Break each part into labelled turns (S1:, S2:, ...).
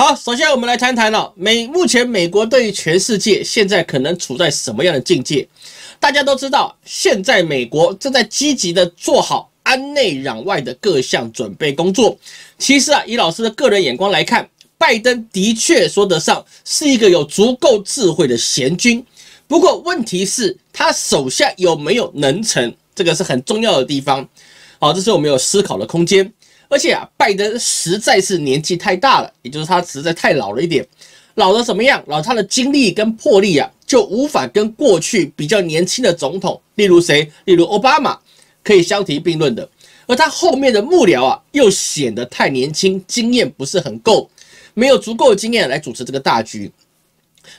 S1: 好，首先我们来谈谈了美目前美国对于全世界现在可能处在什么样的境界？大家都知道，现在美国正在积极的做好安内攘外的各项准备工作。其实啊，以老师的个人眼光来看，拜登的确说得上是一个有足够智慧的贤君。不过问题是，他手下有没有能臣，这个是很重要的地方。好，这是我们有思考的空间。而且啊，拜登实在是年纪太大了，也就是他实在太老了一点，老的怎么样？老他的精力跟魄力啊，就无法跟过去比较年轻的总统，例如谁？例如奥巴马，可以相提并论的。而他后面的幕僚啊，又显得太年轻，经验不是很够，没有足够的经验来主持这个大局。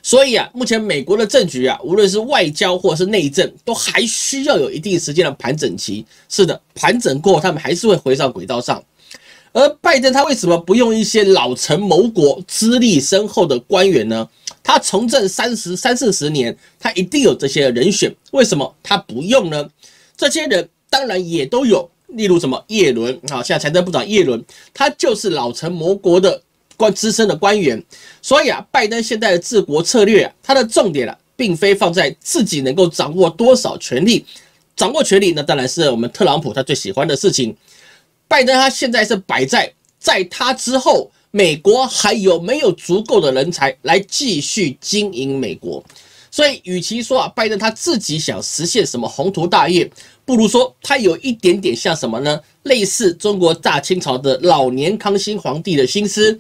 S1: 所以啊，目前美国的政局啊，无论是外交或是内政，都还需要有一定时间的盘整期。是的，盘整过后，他们还是会回到轨道上。而拜登他为什么不用一些老成谋国、资历深厚的官员呢？他从政三十三四十年，他一定有这些人选。为什么他不用呢？这些人当然也都有，例如什么叶伦啊，现在财政部长叶伦，他就是老成谋国的官资深的官员。所以啊，拜登现在的治国策略啊，他的重点啊，并非放在自己能够掌握多少权力，掌握权力那当然是我们特朗普他最喜欢的事情。拜登他现在是摆在在他之后，美国还有没有足够的人才来继续经营美国？所以，与其说啊，拜登他自己想实现什么宏图大业，不如说他有一点点像什么呢？类似中国大清朝的老年康熙皇帝的心思。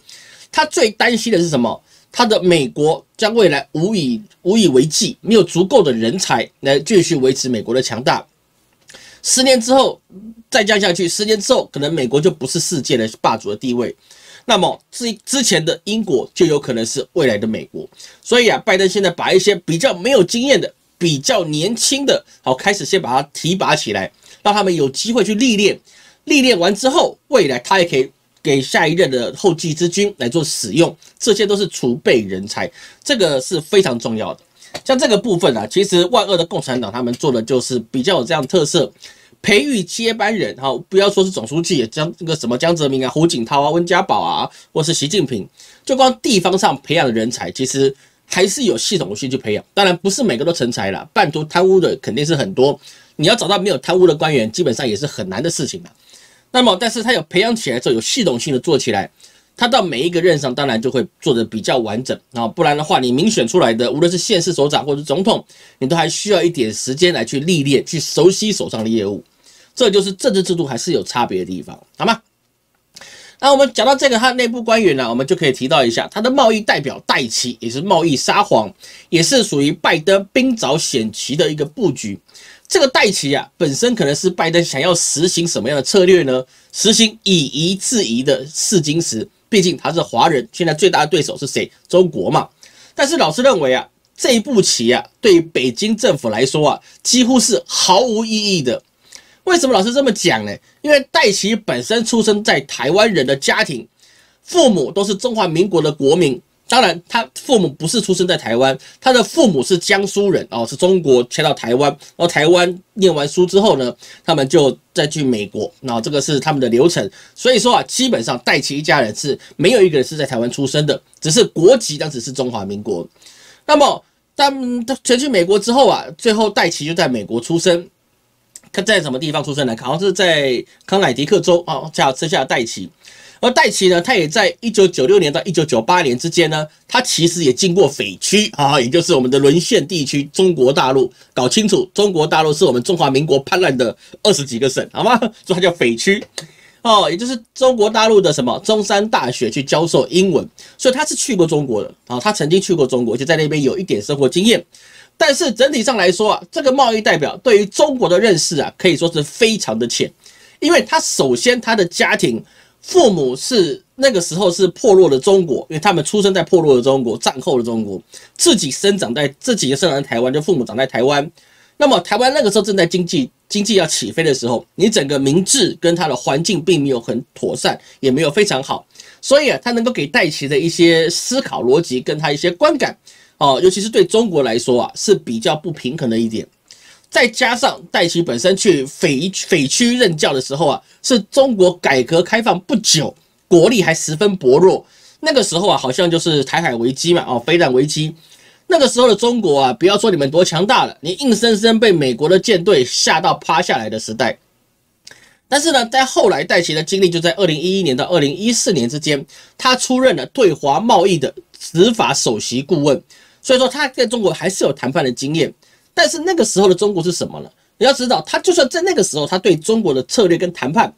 S1: 他最担心的是什么？他的美国将未来无以无以为继，没有足够的人才来继续维持美国的强大。十年之后。再降下去，十年之后，可能美国就不是世界的霸主的地位。那么，之之前的英国就有可能是未来的美国。所以啊，拜登现在把一些比较没有经验的、比较年轻的，好开始先把它提拔起来，让他们有机会去历练。历练完之后，未来他也可以给下一任的后继之君来做使用。这些都是储备人才，这个是非常重要的。像这个部分啊，其实万恶的共产党他们做的就是比较有这样特色。培育接班人，哈，不要说是总书记，江那个什么江泽民啊、胡锦涛啊、温家宝啊，或是习近平，就光地方上培养的人才，其实还是有系统性去培养。当然不是每个都成才了，半途贪污的肯定是很多。你要找到没有贪污的官员，基本上也是很难的事情了。那么，但是他有培养起来之后，有系统性的做起来，他到每一个任上，当然就会做的比较完整啊。不然的话，你民选出来的，无论是县市首长或者总统，你都还需要一点时间来去历练，去熟悉手上的业务。这就是政治制度还是有差别的地方，好吗？那我们讲到这个，他内部官员呢，我们就可以提到一下他的贸易代表戴奇，也是贸易沙皇，也是属于拜登兵早险棋的一个布局。这个戴奇啊，本身可能是拜登想要实行什么样的策略呢？实行以夷制夷的试金石，毕竟他是华人，现在最大的对手是谁？中国嘛。但是老师认为啊，这一步棋啊，对于北京政府来说啊，几乎是毫无意义的。为什么老师这么讲呢？因为戴奇本身出生在台湾人的家庭，父母都是中华民国的国民。当然，他父母不是出生在台湾，他的父母是江苏人哦，是中国迁到台湾，然后台湾念完书之后呢，他们就再去美国，那这个是他们的流程。所以说啊，基本上戴奇一家人是没有一个人是在台湾出生的，只是国籍当时是中华民国。那么，当他全去美国之后啊，最后戴奇就在美国出生。他在什么地方出生呢？好像是在康乃狄克州啊，叫生下戴奇。而戴奇呢，他也在一九九六年到一九九八年之间呢，他其实也经过匪区啊，也就是我们的沦陷地区中国大陆。搞清楚，中国大陆是我们中华民国叛乱的二十几个省，好吗？所以它叫匪区哦，也就是中国大陆的什么中山大学去教授英文，所以他是去过中国的啊，他曾经去过中国，就在那边有一点生活经验。但是整体上来说啊，这个贸易代表对于中国的认识啊，可以说是非常的浅，因为他首先他的家庭父母是那个时候是破落的中国，因为他们出生在破落的中国，战后的中国，自己生长在自己也生长在台湾，就父母长在台湾，那么台湾那个时候正在经济经济要起飞的时候，你整个民智跟他的环境并没有很妥善，也没有非常好，所以啊，他能够给戴奇的一些思考逻辑跟他一些观感。哦，尤其是对中国来说啊，是比较不平衡的一点。再加上戴奇本身去匪匪区任教的时候啊，是中国改革开放不久，国力还十分薄弱，那个时候啊，好像就是台海危机嘛，哦，飞弹危机。那个时候的中国啊，不要说你们多强大了，你硬生生被美国的舰队吓到趴下来的时代。但是呢，在后来戴奇的经历，就在二零一一年到二零一四年之间，他出任了对华贸易的执法首席顾问，所以说他在中国还是有谈判的经验。但是那个时候的中国是什么呢？你要知道，他就算在那个时候，他对中国的策略跟谈判，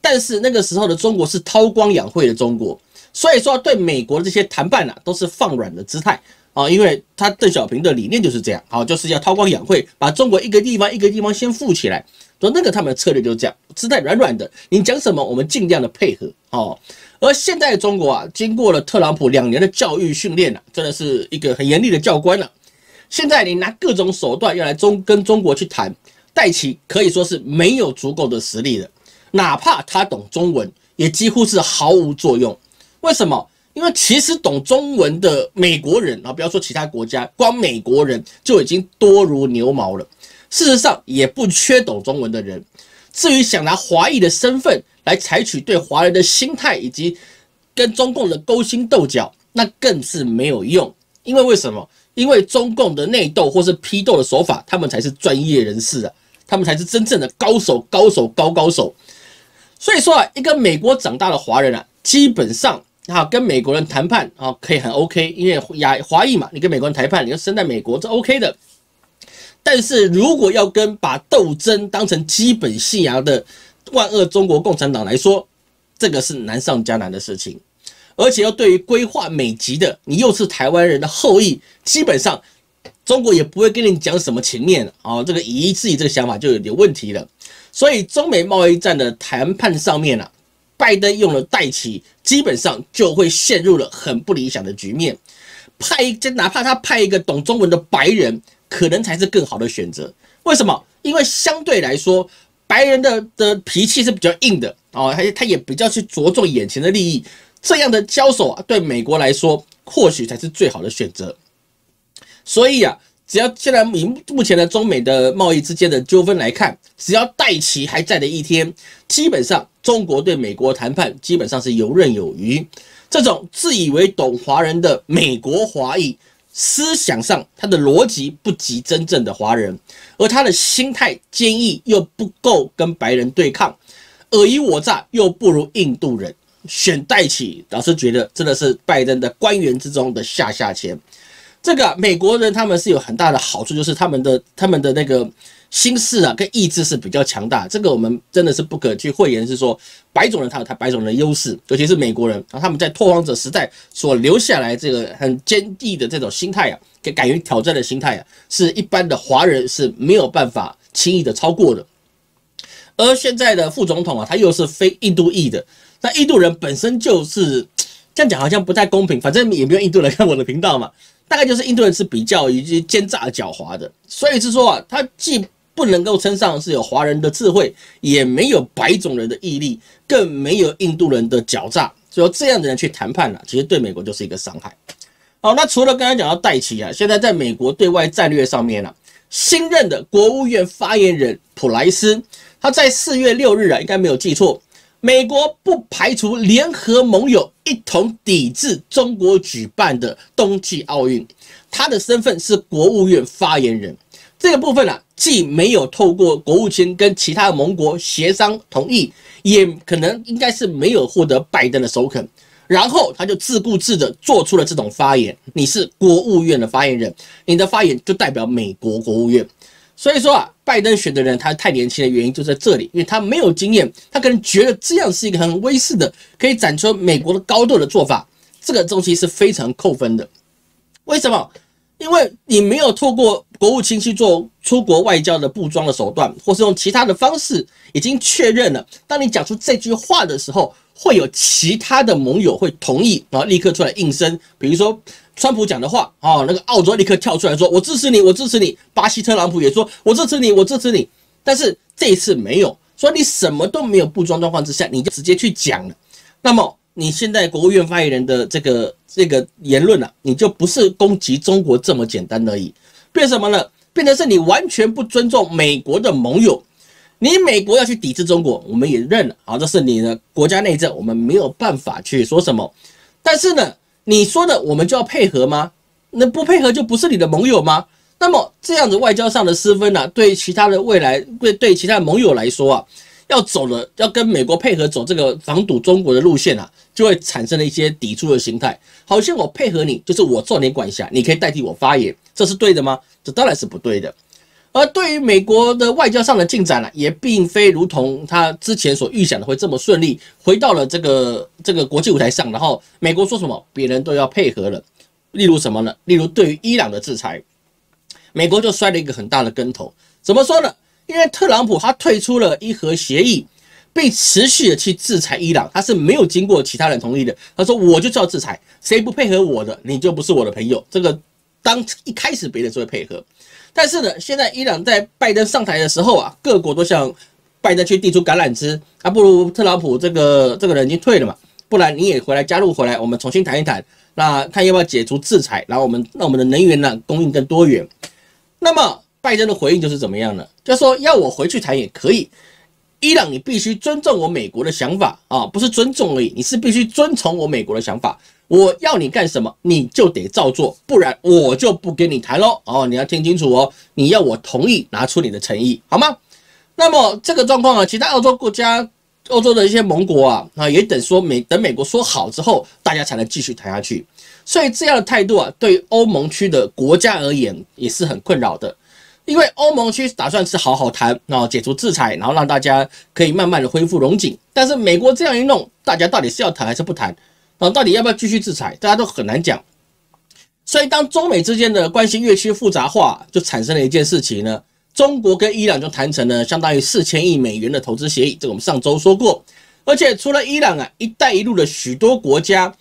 S1: 但是那个时候的中国是韬光养晦的中国，所以说对美国的这些谈判啊，都是放软的姿态。啊，因为他邓小平的理念就是这样，好，就是要韬光养晦，把中国一个地方一个地方先富起来。说那个他们的策略就是这样，姿态软软的，你讲什么我们尽量的配合。哦，而现在的中国啊，经过了特朗普两年的教育训练啊，真的是一个很严厉的教官了。现在你拿各种手段要来中跟中国去谈，戴奇可以说是没有足够的实力的，哪怕他懂中文，也几乎是毫无作用。为什么？因为其实懂中文的美国人啊，不要说其他国家，光美国人就已经多如牛毛了。事实上也不缺懂中文的人。至于想拿华裔的身份来采取对华人的心态以及跟中共的勾心斗角，那更是没有用。因为为什么？因为中共的内斗或是批斗的手法，他们才是专业人士啊，他们才是真正的高手，高手高高手。所以说啊，一个美国长大的华人啊，基本上。啊，跟美国人谈判啊，可以很 OK，因为亚华裔嘛，你跟美国人谈判，你要生在美国，这 OK 的。但是如果要跟把斗争当成基本信仰的万恶中国共产党来说，这个是难上加难的事情。而且要对于规划美籍的，你又是台湾人的后裔，基本上中国也不会跟你讲什么情面啊，这个以自己这个想法就有点问题了。所以中美贸易战的谈判上面啊。拜登用了代旗，基本上就会陷入了很不理想的局面。派就哪怕他派一个懂中文的白人，可能才是更好的选择。为什么？因为相对来说，白人的的脾气是比较硬的哦，他他也比较去着重眼前的利益。这样的交手啊，对美国来说或许才是最好的选择。所以啊。只要现在以目前的中美的贸易之间的纠纷来看，只要戴奇还在的一天，基本上中国对美国谈判基本上是游刃有余。这种自以为懂华人的美国华裔，思想上他的逻辑不及真正的华人，而他的心态坚毅又不够跟白人对抗，尔虞我诈又不如印度人。选戴奇，老师觉得真的是拜登的官员之中的下下签。这个美国人他们是有很大的好处，就是他们的他们的那个心事啊跟意志是比较强大。这个我们真的是不可去讳言，是说白种人他有他白种人的优势，尤其是美国人啊，他们在拓荒者时代所留下来这个很坚毅的这种心态啊，给敢于挑战的心态啊，是一般的华人是没有办法轻易的超过的。而现在的副总统啊，他又是非印度裔的，那印度人本身就是这样讲好像不太公平，反正也没有印度人看我的频道嘛。大概就是印度人是比较以及奸诈狡猾的，所以是说啊，他既不能够称上是有华人的智慧，也没有白种人的毅力，更没有印度人的狡诈，所以这样的人去谈判呢，其实对美国就是一个伤害。好，那除了刚才讲到戴奇啊，现在在美国对外战略上面呢，新任的国务院发言人普莱斯，他在四月六日啊，应该没有记错。美国不排除联合盟友一同抵制中国举办的冬季奥运。他的身份是国务院发言人，这个部分啊，既没有透过国务卿跟其他盟国协商同意，也可能应该是没有获得拜登的首肯。然后他就自顾自的做出了这种发言。你是国务院的发言人，你的发言就代表美国国务院。所以说啊，拜登选的人他太年轻的原因就在这里，因为他没有经验，他可能觉得这样是一个很威势的，可以展出美国的高度的做法，这个东西是非常扣分的。为什么？因为你没有透过国务卿去做出国外交的布装的手段，或是用其他的方式，已经确认了，当你讲出这句话的时候，会有其他的盟友会同意，然后立刻出来应声，比如说。川普讲的话啊，那个澳洲立刻跳出来说：“我支持你，我支持你。”巴西特朗普也说：“我支持你，我支持你。”但是这一次没有所以你什么都没有布装状况之下，你就直接去讲了。那么你现在国务院发言人的这个这个言论啊，你就不是攻击中国这么简单而已，变什么了？变成是你完全不尊重美国的盟友。你美国要去抵制中国，我们也认了。好，这是你的国家内政，我们没有办法去说什么。但是呢，你说的我们就要配合吗？那不配合就不是你的盟友吗？那么这样子外交上的失分呢，对其他的未来，对对其他盟友来说啊，要走了，要跟美国配合走这个防堵中国的路线啊，就会产生了一些抵触的心态。好像我配合你，就是我做你管辖，你可以代替我发言，这是对的吗？这当然是不对的。而对于美国的外交上的进展呢，也并非如同他之前所预想的会这么顺利，回到了这个这个国际舞台上，然后美国说什么，别人都要配合了。例如什么呢？例如对于伊朗的制裁。美国就摔了一个很大的跟头，怎么说呢？因为特朗普他退出了伊核协议，被持续的去制裁伊朗，他是没有经过其他人同意的。他说我就要制裁，谁不配合我的，你就不是我的朋友。这个当一开始别人就会配合，但是呢，现在伊朗在拜登上台的时候啊，各国都向拜登去递出橄榄枝，啊，不如特朗普这个这个人已经退了嘛，不然你也回来加入回来，我们重新谈一谈，那看要不要解除制裁，然后我们让我们的能源呢供应更多元。那么拜登的回应就是怎么样呢？就说要我回去谈也可以，伊朗你必须尊重我美国的想法啊，不是尊重而已，你是必须遵从我美国的想法。我要你干什么，你就得照做，不然我就不跟你谈喽。哦，你要听清楚哦，你要我同意，拿出你的诚意，好吗？那么这个状况啊，其他欧洲国家、欧洲的一些盟国啊，啊也等说美等美国说好之后，大家才能继续谈下去。所以这样的态度啊，对欧盟区的国家而言也是很困扰的，因为欧盟区打算是好好谈，然后解除制裁，然后让大家可以慢慢的恢复融景。但是美国这样一弄，大家到底是要谈还是不谈？啊，到底要不要继续制裁？大家都很难讲。所以当中美之间的关系越趋复杂化，就产生了一件事情呢，中国跟伊朗就谈成了相当于四千亿美元的投资协议，这个我们上周说过。而且除了伊朗啊，一带一路的许多国家。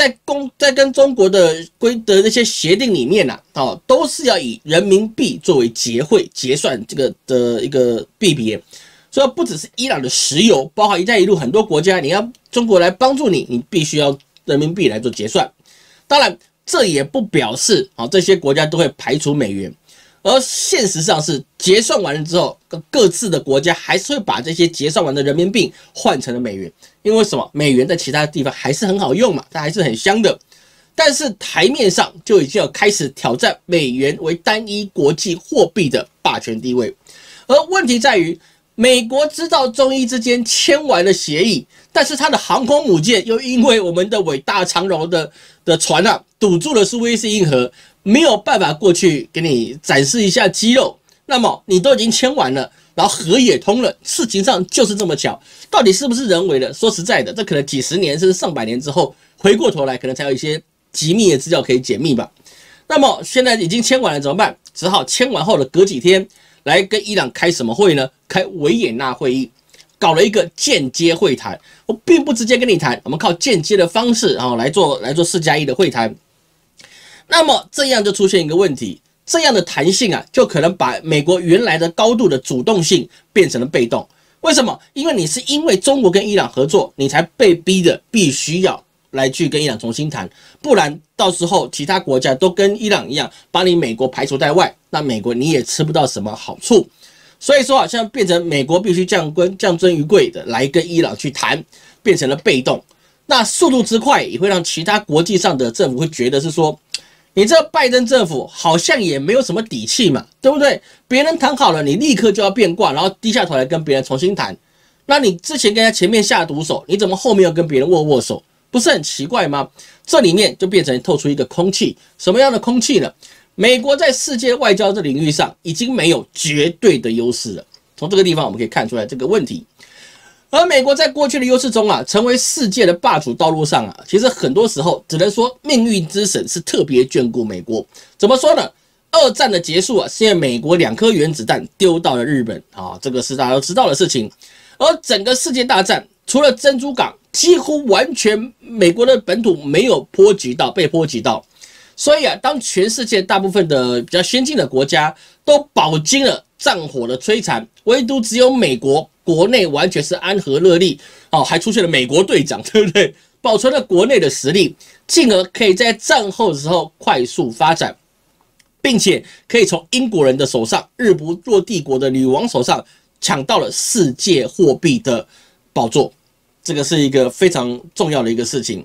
S1: 在公在跟中国的规的那些协定里面啊，哦，都是要以人民币作为结汇结算这个的一个币别，所以不只是伊朗的石油，包括一带一路很多国家，你要中国来帮助你，你必须要人民币来做结算。当然，这也不表示啊这些国家都会排除美元。而现实上是结算完了之后，各各自的国家还是会把这些结算完的人民币换成了美元，因为什么？美元在其他地方还是很好用嘛，它还是很香的。但是台面上就已经要开始挑战美元为单一国际货币的霸权地位。而问题在于，美国知道中伊之间签完了协议，但是它的航空母舰又因为我们的伟大长荣的的船啊堵住了苏伊士运河。没有办法过去给你展示一下肌肉，那么你都已经签完了，然后河也通了，事情上就是这么巧，到底是不是人为的？说实在的，这可能几十年甚至上百年之后，回过头来可能才有一些机密的资料可以解密吧。那么现在已经签完了怎么办？只好签完后的隔几天来跟伊朗开什么会呢？开维也纳会议，搞了一个间接会谈。我并不直接跟你谈，我们靠间接的方式啊来做来做四加一的会谈。那么这样就出现一个问题，这样的弹性啊，就可能把美国原来的高度的主动性变成了被动。为什么？因为你是因为中国跟伊朗合作，你才被逼的必须要来去跟伊朗重新谈，不然到时候其他国家都跟伊朗一样，把你美国排除在外，那美国你也吃不到什么好处。所以说啊，现在变成美国必须降尊降尊于贵的来跟伊朗去谈，变成了被动。那速度之快，也会让其他国际上的政府会觉得是说。你这拜登政府好像也没有什么底气嘛，对不对？别人谈好了，你立刻就要变卦，然后低下头来跟别人重新谈。那你之前跟他前面下毒手，你怎么后面要跟别人握握手？不是很奇怪吗？这里面就变成透出一个空气，什么样的空气呢？美国在世界外交这领域上已经没有绝对的优势了。从这个地方我们可以看出来这个问题。而美国在过去的优势中啊，成为世界的霸主道路上啊，其实很多时候只能说命运之神是特别眷顾美国。怎么说呢？二战的结束啊，是因为美国两颗原子弹丢到了日本啊，这个是大家都知道的事情。而整个世界大战，除了珍珠港，几乎完全美国的本土没有波及到，被波及到。所以啊，当全世界大部分的比较先进的国家都饱经了战火的摧残，唯独只有美国。国内完全是安和乐利哦，还出现了美国队长，对不对？保存了国内的实力，进而可以在战后的时候快速发展，并且可以从英国人的手上、日不落帝国的女王手上抢到了世界货币的宝座，这个是一个非常重要的一个事情。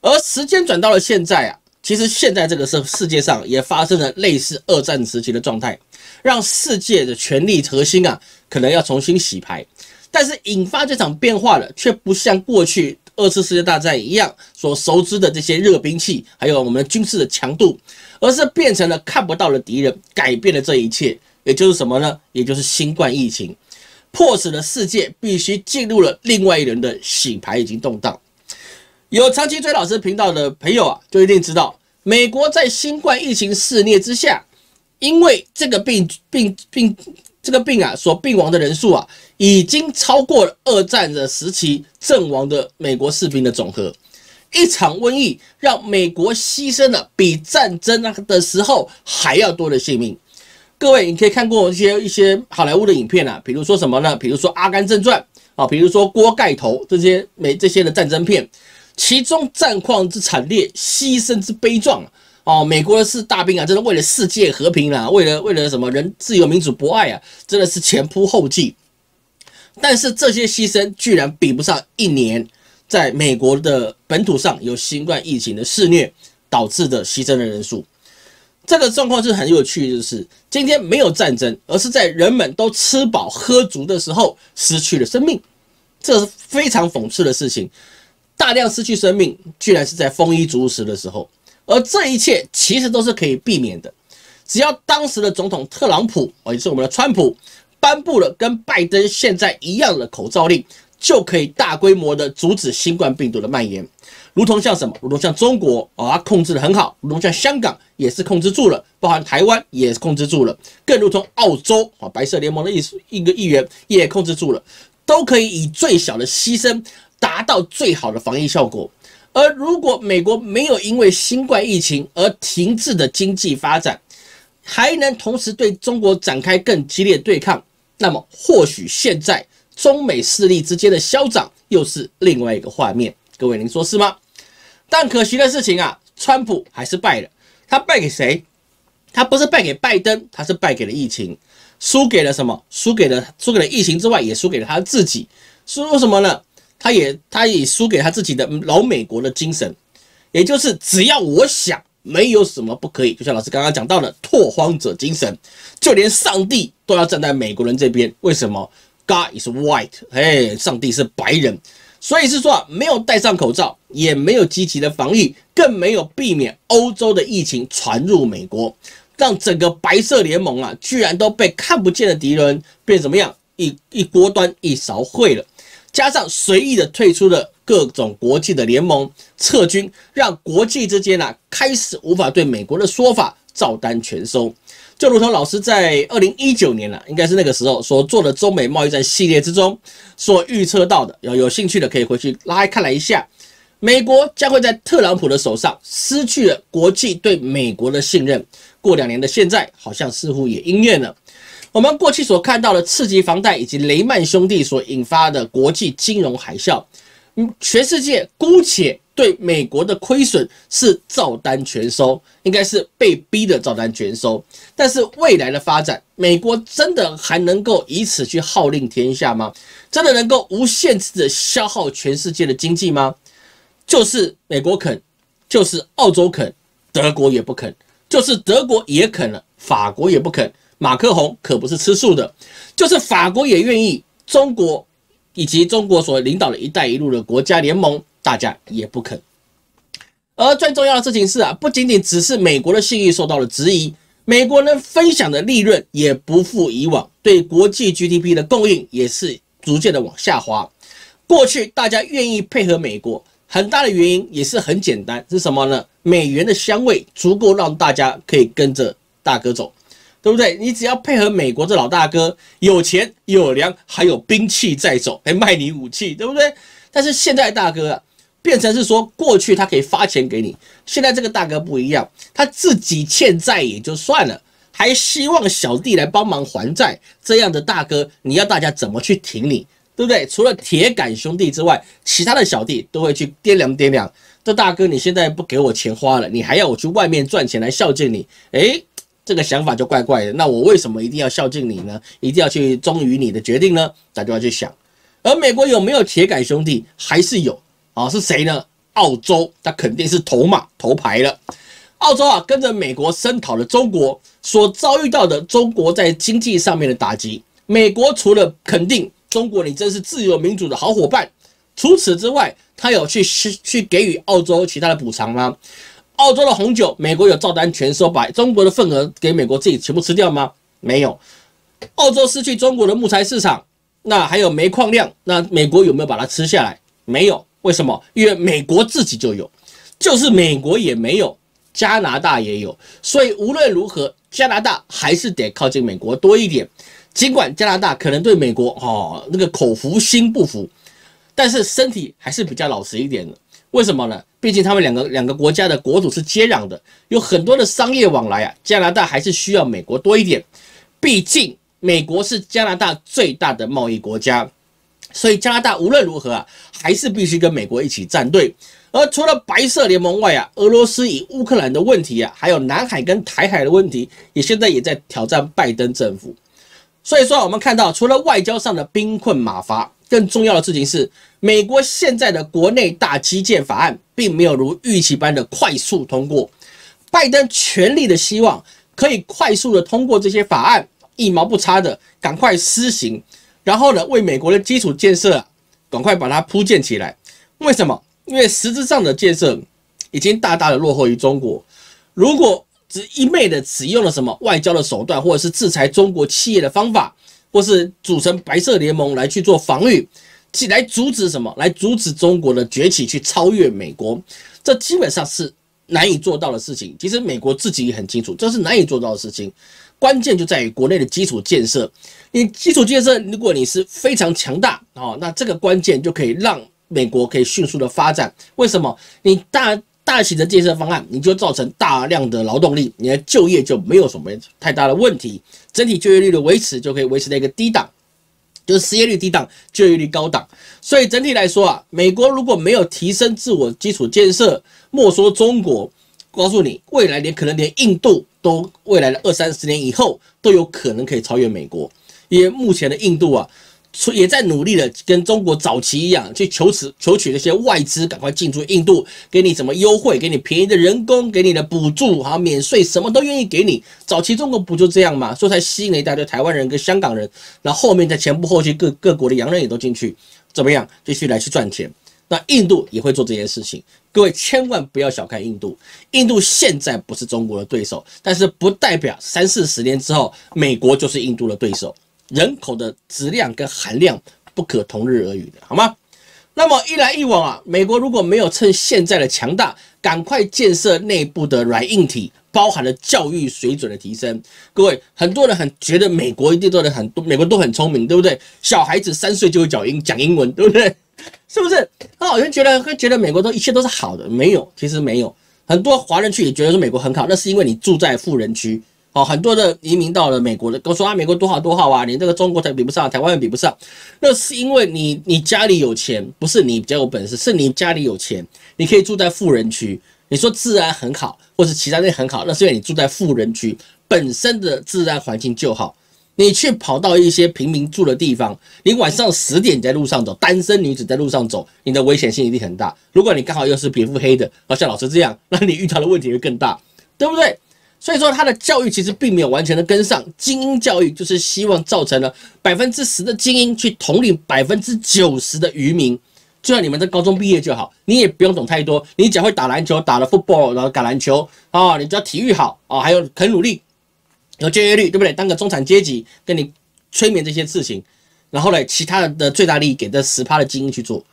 S1: 而时间转到了现在啊，其实现在这个世世界上也发生了类似二战时期的状态，让世界的权力核心啊可能要重新洗牌。但是引发这场变化的，却不像过去二次世界大战一样所熟知的这些热兵器，还有我们军事的强度，而是变成了看不到的敌人，改变了这一切。也就是什么呢？也就是新冠疫情，迫使了世界必须进入了另外一轮的洗牌以及动荡。有长期追老师频道的朋友啊，就一定知道，美国在新冠疫情肆虐之下，因为这个病病病这个病啊，所病亡的人数啊。已经超过了二战的时期阵亡的美国士兵的总和。一场瘟疫让美国牺牲了比战争的时候还要多的性命。各位，你可以看过一些一些好莱坞的影片啊，比如说什么呢？比如说《阿甘正传》啊，比如说《锅盖头》这些美这些的战争片，其中战况之惨烈，牺牲之悲壮哦，美国是大兵啊，真的为了世界和平啊，为了为了什么人自由民主博爱啊，真的是前仆后继。但是这些牺牲居然比不上一年在美国的本土上有新冠疫情的肆虐导致的牺牲的人数。这个状况是很有趣，就是今天没有战争，而是在人们都吃饱喝足的时候失去了生命，这是非常讽刺的事情。大量失去生命，居然是在丰衣足食的时候，而这一切其实都是可以避免的，只要当时的总统特朗普，也是我们的川普。颁布了跟拜登现在一样的口罩令，就可以大规模的阻止新冠病毒的蔓延，如同像什么，如同像中国啊，控制的很好，如同像香港也是控制住了，包含台湾也是控制住了，更如同澳洲啊，白色联盟的意一个议员也控制住了，都可以以最小的牺牲达到最好的防疫效果。而如果美国没有因为新冠疫情而停滞的经济发展，还能同时对中国展开更激烈对抗。那么或许现在中美势力之间的消长又是另外一个画面，各位您说是吗？但可惜的事情啊，川普还是败了。他败给谁？他不是败给拜登，他是败给了疫情，输给了什么？输给了输给了疫情之外，也输给了他自己。输什么呢？他也他也输给他自己的老美国的精神，也就是只要我想。没有什么不可以，就像老师刚刚讲到的拓荒者精神，就连上帝都要站在美国人这边。为什么？God is white，哎，上帝是白人，所以是说没有戴上口罩，也没有积极的防疫，更没有避免欧洲的疫情传入美国，让整个白色联盟啊，居然都被看不见的敌人变怎么样？一一锅端一勺烩了，加上随意的退出了。各种国际的联盟撤军，让国际之间呢开始无法对美国的说法照单全收。就如同老师在二零一九年了，应该是那个时候所做的中美贸易战系列之中所预测到的。有有兴趣的可以回去拉开看来一下，美国将会在特朗普的手上失去了国际对美国的信任。过两年的现在，好像似乎也应验了。我们过去所看到的刺激房贷以及雷曼兄弟所引发的国际金融海啸。嗯全世界姑且对美国的亏损是照单全收，应该是被逼的照单全收。但是未来的发展，美国真的还能够以此去号令天下吗？真的能够无限制的消耗全世界的经济吗？就是美国肯，就是澳洲肯，德国也不肯，就是德国也肯了，法国也不肯。马克宏可不是吃素的，就是法国也愿意，中国。以及中国所领导的一带一路的国家联盟，大家也不肯。而最重要的事情是啊，不仅仅只是美国的信誉受到了质疑，美国人分享的利润也不复以往，对国际 GDP 的供应也是逐渐的往下滑。过去大家愿意配合美国，很大的原因也是很简单，是什么呢？美元的香味足够让大家可以跟着大哥走。对不对？你只要配合美国这老大哥，有钱有粮，还有兵器在手，还卖你武器，对不对？但是现在大哥啊，变成是说，过去他可以发钱给你，现在这个大哥不一样，他自己欠债也就算了，还希望小弟来帮忙还债。这样的大哥，你要大家怎么去挺你，对不对？除了铁杆兄弟之外，其他的小弟都会去掂量掂量。这大哥，你现在不给我钱花了，你还要我去外面赚钱来孝敬你？诶，这个想法就怪怪的，那我为什么一定要孝敬你呢？一定要去忠于你的决定呢？大家要去想。而美国有没有铁杆兄弟？还是有啊？是谁呢？澳洲，它肯定是头马头牌了。澳洲啊，跟着美国声讨了中国所遭遇到的中国在经济上面的打击。美国除了肯定中国，你真是自由民主的好伙伴，除此之外，他有去去给予澳洲其他的补偿吗？澳洲的红酒，美国有照单全收，把中国的份额给美国自己全部吃掉吗？没有。澳洲失去中国的木材市场，那还有煤矿量，那美国有没有把它吃下来？没有。为什么？因为美国自己就有，就是美国也没有，加拿大也有。所以无论如何，加拿大还是得靠近美国多一点。尽管加拿大可能对美国哦那个口服心不服，但是身体还是比较老实一点的。为什么呢？毕竟他们两个两个国家的国土是接壤的，有很多的商业往来啊。加拿大还是需要美国多一点，毕竟。美国是加拿大最大的贸易国家，所以加拿大无论如何啊，还是必须跟美国一起站队。而除了白色联盟外啊，俄罗斯以乌克兰的问题啊，还有南海跟台海的问题，也现在也在挑战拜登政府。所以说，我们看到除了外交上的兵困马乏，更重要的事情是，美国现在的国内大基建法案并没有如预期般的快速通过。拜登全力的希望可以快速的通过这些法案。一毛不差的赶快施行，然后呢，为美国的基础建设赶快把它铺建起来。为什么？因为实质上的建设已经大大的落后于中国。如果只一昧的使用了什么外交的手段，或者是制裁中国企业的方法，或是组成白色联盟来去做防御，去来阻止什么？来阻止中国的崛起，去超越美国，这基本上是难以做到的事情。其实美国自己也很清楚，这是难以做到的事情。关键就在于国内的基础建设，你基础建设，如果你是非常强大哦，那这个关键就可以让美国可以迅速的发展。为什么？你大大型的建设方案，你就造成大量的劳动力，你的就业就没有什么太大的问题，整体就业率的维持就可以维持在一个低档，就是失业率低档，就业率高档。所以整体来说啊，美国如果没有提升自我基础建设，莫说中国。告诉你，未来连可能连印度都未来的二三十年以后都有可能可以超越美国，因为目前的印度啊，也在努力的跟中国早期一样去求取求取那些外资，赶快进驻印度，给你什么优惠，给你便宜的人工，给你的补助，好免税，什么都愿意给你。早期中国不就这样吗？所以才吸引了一大堆台湾人跟香港人，然后后面再前仆后继各各国的洋人也都进去，怎么样继续来去赚钱？那印度也会做这件事情，各位千万不要小看印度。印度现在不是中国的对手，但是不代表三四十年之后，美国就是印度的对手。人口的质量跟含量不可同日而语的，好吗？那么一来一往啊，美国如果没有趁现在的强大，赶快建设内部的软硬体，包含了教育水准的提升。各位很多人很觉得美国一定都很多，美国都很聪明，对不对？小孩子三岁就会讲英讲英文，对不对？是不是？他好像觉得会觉得美国都一切都是好的，没有，其实没有。很多华人去也觉得说美国很好，那是因为你住在富人区。哦，很多的移民到了美国的，都说啊，美国多好多好啊，连这个中国才比不上，台湾也比不上。那是因为你你家里有钱，不是你比较有本事，是你家里有钱，你可以住在富人区。你说治安很好，或是其他那很好，那是因为你住在富人区，本身的治安环境就好。你去跑到一些平民住的地方，你晚上十点在路上走，单身女子在路上走，你的危险性一定很大。如果你刚好又是皮肤黑的，像老师这样，那你遇到的问题会更大，对不对？所以说，他的教育其实并没有完全的跟上。精英教育就是希望造成了百分之十的精英去统领百分之九十的渔民，就算你们在高中毕业就好，你也不用懂太多，你只要会打篮球，打了 football，然后打篮球啊，你只要体育好啊，还有肯努力。有就业率，对不对？当个中产阶级，跟你催眠这些事情，然后呢，其他的最大利益给这十趴的精英去做。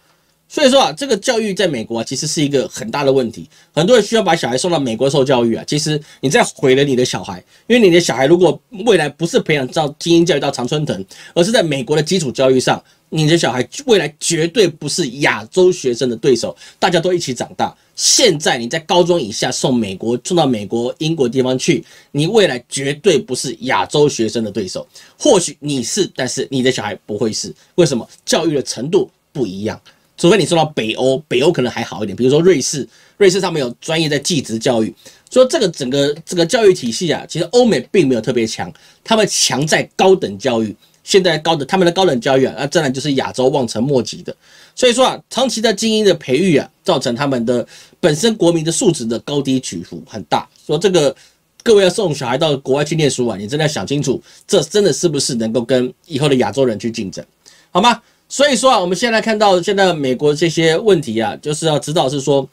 S1: 所以说啊，这个教育在美国啊，其实是一个很大的问题。很多人需要把小孩送到美国受教育啊，其实你在毁了你的小孩。因为你的小孩如果未来不是培养到精英教育到常春藤，而是在美国的基础教育上。你的小孩未来绝对不是亚洲学生的对手，大家都一起长大。现在你在高中以下送美国送到美国、英国地方去，你未来绝对不是亚洲学生的对手。或许你是，但是你的小孩不会是。为什么？教育的程度不一样。除非你送到北欧，北欧可能还好一点，比如说瑞士，瑞士上面有专业的技职教育。说这个整个这个教育体系啊，其实欧美并没有特别强，他们强在高等教育。现在高等他们的高等教育啊，那自然就是亚洲望尘莫及的。所以说啊，长期的精英的培育啊，造成他们的本身国民的素质的高低起伏很大。说这个各位要送小孩到国外去念书啊，你真的要想清楚，这真的是不是能够跟以后的亚洲人去竞争，好吗？所以说啊，我们现在看到现在美国这些问题啊，就是要知道是说。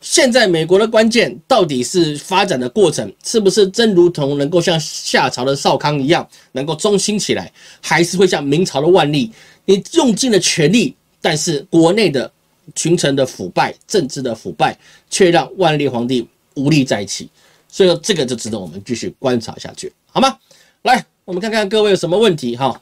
S1: 现在美国的关键到底是发展的过程，是不是真如同能够像夏朝的少康一样能够中兴起来，还是会像明朝的万历，你用尽了全力，但是国内的群臣的腐败、政治的腐败，却让万历皇帝无力再起。所以说，这个就值得我们继续观察下去，好吗？来，我们看看各位有什么问题哈。